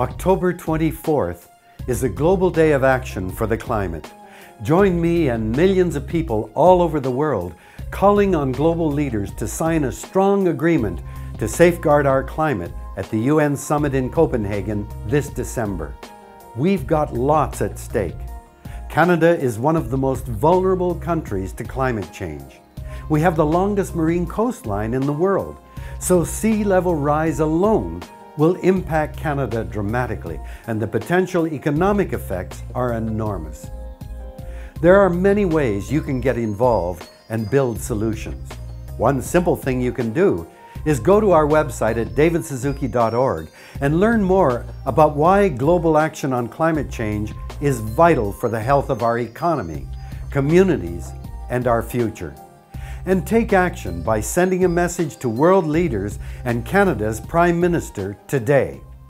October 24th is a global day of action for the climate. Join me and millions of people all over the world calling on global leaders to sign a strong agreement to safeguard our climate at the UN Summit in Copenhagen this December. We've got lots at stake. Canada is one of the most vulnerable countries to climate change. We have the longest marine coastline in the world, so sea level rise alone will impact Canada dramatically, and the potential economic effects are enormous. There are many ways you can get involved and build solutions. One simple thing you can do is go to our website at davidsuzuki.org and learn more about why global action on climate change is vital for the health of our economy, communities, and our future. And take action by sending a message to world leaders and Canada's Prime Minister today.